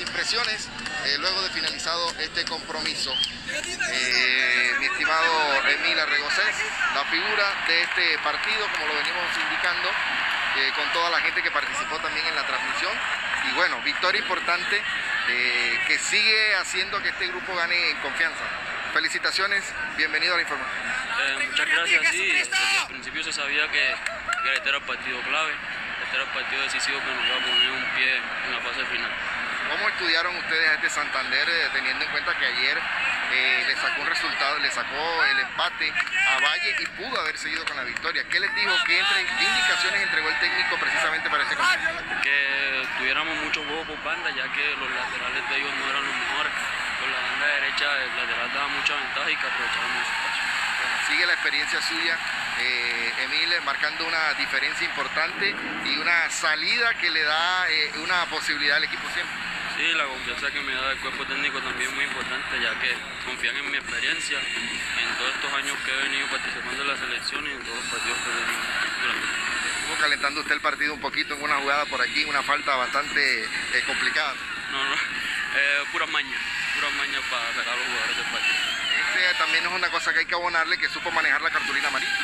impresiones eh, luego de finalizado este compromiso. Eh, mi estimado Emil Arregocés, la figura de este partido, como lo venimos indicando, eh, con toda la gente que participó también en la transmisión. Y bueno, victoria importante que sigue haciendo que este grupo gane en confianza. Felicitaciones, bienvenido a la información. Muchas gracias, sí, desde el principio se sabía que, que este era el partido clave, este era el partido decisivo que nos iba a poner un pie en la fase final. ¿Cómo estudiaron ustedes a este Santander eh, teniendo en cuenta que ayer eh, le sacó un resultado, le sacó el empate a Valle y pudo haber seguido con la victoria? ¿Qué les dijo? ¿Qué, entre- qué indicaciones entregó el técnico precisamente para este compromiso? Que tuviéramos mucho juego por banda, ya que los laterales de ellos no eran los mejores. Por la banda derecha el lateral daba mucha ventaja y que aprovechábamos su espacio. Bueno, sigue la experiencia suya, eh, Emil, marcando una diferencia importante y una salida que le da eh, una posibilidad al equipo siempre. Sí, la confianza que me da el cuerpo técnico también es muy importante, ya que confían en mi experiencia en todos estos años que he venido participando en la selección y en todos los partidos que he venido durante. Estuvo calentando usted el partido un poquito en una jugada por aquí, una falta bastante eh, complicada. No, no, eh, puras mañas, puras mañas para sacar a los jugadores del partido. Ese también es una cosa que hay que abonarle, que supo manejar la cartulina amarilla.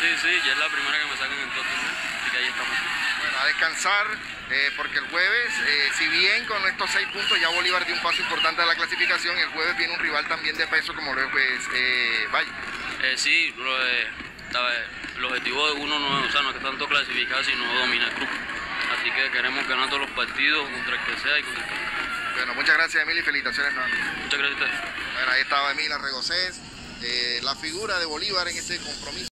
Sí, sí, ya es la primera que me sacan en todo torneo, así que ahí estamos. Bueno, a descansar, eh, porque el jueves, eh, si bien con estos seis puntos ya Bolívar dio un paso importante a la clasificación, el jueves viene un rival también de peso como lo es eh, Valle. Sí, lo, el objetivo de uno no es, o sea, no es tanto clasificar, sino dominar el grupo. Así que queremos ganar todos los partidos contra el que sea y contra el que sea. Bueno, muchas gracias Emil y felicitaciones nuevamente. Muchas gracias a ustedes. Bueno, ahí estaba Emil Arregocés, la figura de Bolívar en ese compromiso.